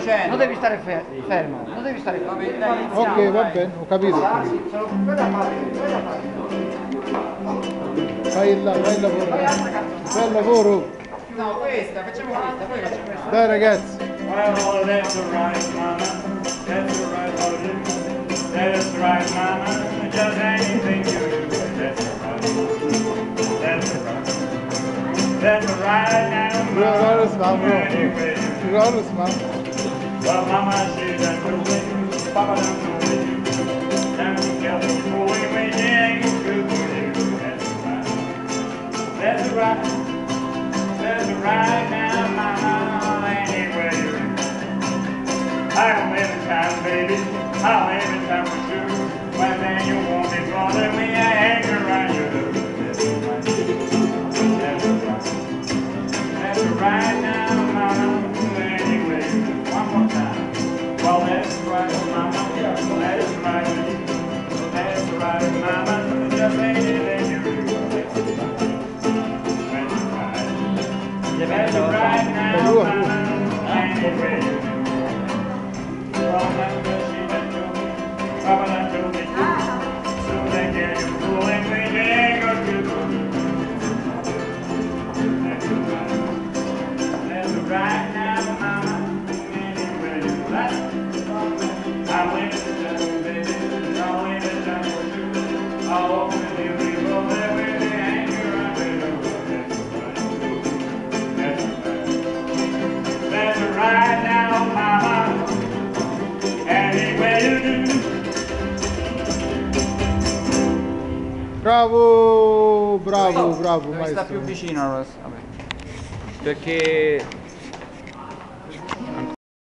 stare, non devi stare fer fermo, non devi stare fermo. Ok, va bene, ho capito. Fai il lavoro, bel lavoro. Bel lavoro. No, questa, facciamo questa, poi facciamo questa. Dai ragazzi. Well, that's alright, mama. That's alright, Lord. That's alright, mama. Just anything you do. That's alright. That's alright. That's alright mama. You're honest, mama. You're honest, mama. Well, mama, she done do it. Papa done do it. Down together, boy, when she ain't good for you. That's right. That's right. That's right now, mama. You I'll every time, baby. I'll every time with you. But then you won't be bothering me. Right That's right, Mama. You better ride now, mama. Anyway. That's Bravo, bravo, bravo, Dove sta maestro. più vicino allora? Vabbè. Perché